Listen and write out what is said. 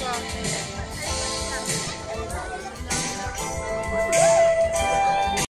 Yeah.